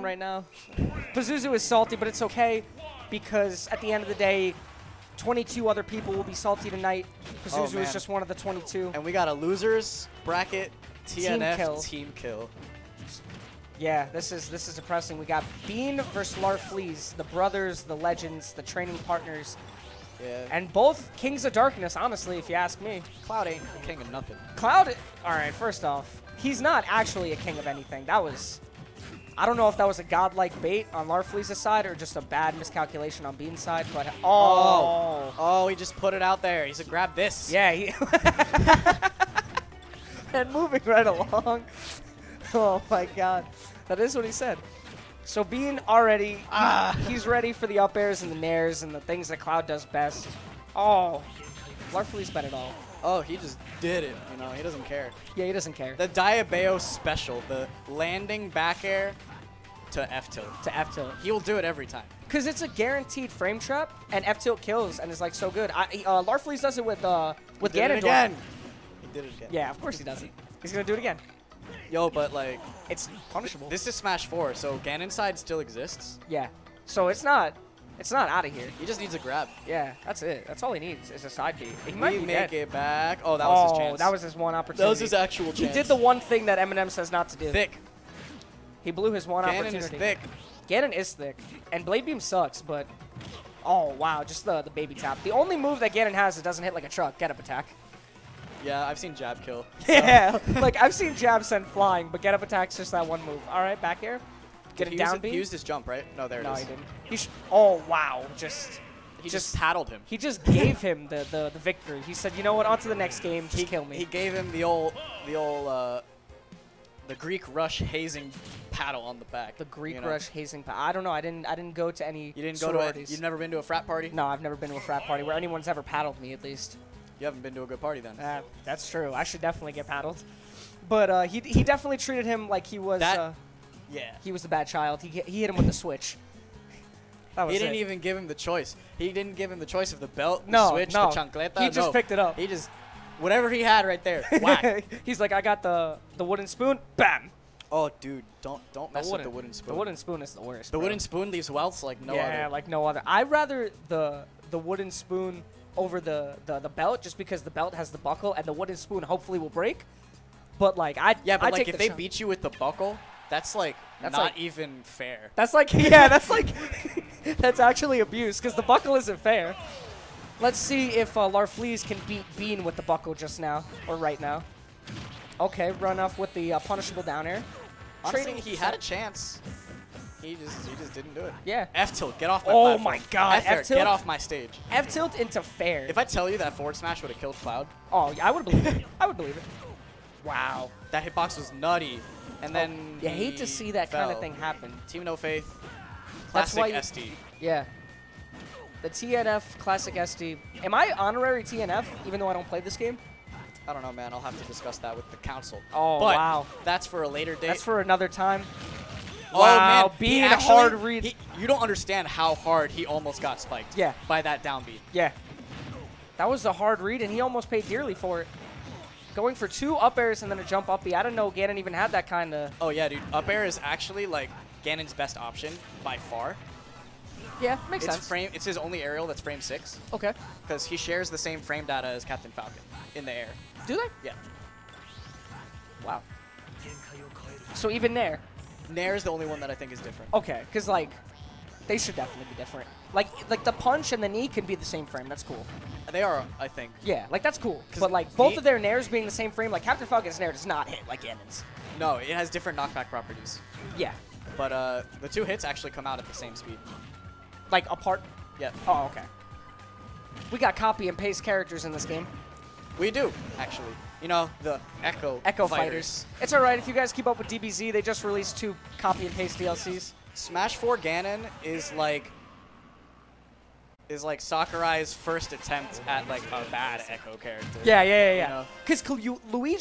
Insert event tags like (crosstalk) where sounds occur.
him right now. Pazuzu is salty, but it's okay because at the end of the day, 22 other people will be salty tonight. Pazuzu oh, is Oh, man. just one of the 22. And we got a losers bracket TNF kill. team kill. Yeah, this is this is depressing. We got Bean versus Larfleeze, the brothers, the legends, the training partners, Yeah. and both Kings of Darkness. Honestly, if you ask me, Cloud ain't the king of nothing. Cloud. All right, first off, he's not actually a king of anything. That was. I don't know if that was a godlike bait on Larfleeze's side or just a bad miscalculation on Bean's side, but oh, Oh, he just put it out there. He said, grab this. yeah, he (laughs) and moving right along. (laughs) Oh my god, that is what he said. So Bean already, Ah. he's ready for the up airs and the nairs and the things that Cloud does best. Oh, Larfleeze bet it all. Oh, he just did it. You know, he doesn't care. Yeah, he doesn't care. The Diabeo special, the landing back air to F tilt. to F tilt. He will do it every time. Because it's a guaranteed frame trap, and F tilt kills, and is like so good. I, uh, Larfleeze does it with uh, with He did it Ganondorf. again. He did it again. Yeah, of course he does it. He's gonna do it again. Yo, but like, It's punishable. this is Smash 4, so Ganon side still exists. yeah. So it's not, it's not out of here. He just needs a grab. Yeah, that's it. That's all he needs is a side B. He might we be make dead. it back. Oh, that was his oh, chance. that was his one opportunity. That was his actual chance. He did the one thing that Eminem says not to do. thick. He blew his one Ganon opportunity. is thick. Ganon is thick, and Blade Beam sucks, but oh wow, just the the baby tap. The only move that Ganon has that doesn't hit like a truck, get up attack. Yeah, I've seen jab kill. (laughs) Yeah, (laughs) like I've seen jab send flying, but get up attack's just that one move. All right, back here. get a down B. He used his jump, right? No, there it no, is. he didn't. He sh- oh wow, just He just- just paddled him. he just gave him the, the the victory. He said, you know what, on to the next game, just he, kill me. He gave him the old, the old, uh, the Greek rush hazing paddle on the back. the Greek you know? rush hazing. Pa- I don't know. I didn't. I didn't go to any. You didn't go to a, sororities. You've never been to a frat party. No, I've never been to a frat party where anyone's ever paddled me. At least. You haven't been to a good party then. Uh, that's true. I should definitely get paddled. But uh, he he definitely treated him like he was That- uh, yeah. he was the bad child. He he hit him with the switch. That was He didn't it. even give him the choice. He didn't give him the choice of the belt, the No, switch, no. the chancleta. He just no. picked it up. He just, whatever he had right there, (laughs) whack. (laughs) He's like, I got the the wooden spoon. Bam. oh, dude, don't don't mess the wooden, with the wooden spoon. The wooden spoon is the worst. The bro. wooden spoon leaves welts like no yeah, other. Yeah, like no other. I'd rather the the wooden spoon over the, the the belt, just because the belt has the buckle and the wooden spoon hopefully will break. But like I yeah, but I like if the they shot. beat you with the buckle, that's like That's not like- even fair. That's like (laughs) yeah, that's like that's actually abuse because the buckle isn't fair. Let's see if uh, Larfleeze can beat Bean with the buckle just now or right now. Okay, run off with the uh, punishable down air. Honestly, Trading he had a chance. He just he just didn't do it. Yeah. F tilt, get off my Oh platform. my God, F, F tilt, get off my stage. F tilt into fair. If I tell you that forward smash would have killed Cloud, oh, yeah, I would believe it. (laughs) I would believe it. Wow. that hitbox was nutty. And then You hate to see that kind of thing happen. Team No Faith, That's classic why you- SD. Yeah. The TNF Classic SD. Am I honorary TNF even though I don't play this game? I don't know, man. I'll have to discuss that with the council. Oh, but wow. That's for a later date. That's for another time. Oh, wow, man, Bean actually- hard read. he- you don't understand how hard he almost got spiked. Yeah. By that down B. Yeah. That was a hard read, and he almost paid dearly for it. Going for two up airs and then a jump up B. I don't know Ganon even had that kind of. Oh yeah, dude. Up air is actually like Ganon's best option by far. Yeah, makes It's sense. frame. It's his only aerial that's frame six okay. because he shares the same frame data as Captain Falcon in the air. Do they? Yeah. Wow. So even there, Nair is the only one that I think is different. okay, because like, they should definitely be different. Like, like the punch and the knee can be the same frame. That's cool. They are, I think. Yeah, like that's cool. But like both of their nairs being the same frame, like Captain Falcon's nair does not hit like Ganon's. No, it has different knockback properties. Yeah. But uh, the two hits actually come out at the same speed. Like apart. Yeah. Oh, okay. We got copy and paste characters in this game. We do, actually. You know, the Echo Echo Fighters. It's alright if you guys keep up with DBZ. They just released two copy and paste DLCs. Smash 4 Ganon is like is like Sakurai's first attempt at like a bad Echo character. Yeah, yeah, yeah, You yeah. Because Luigi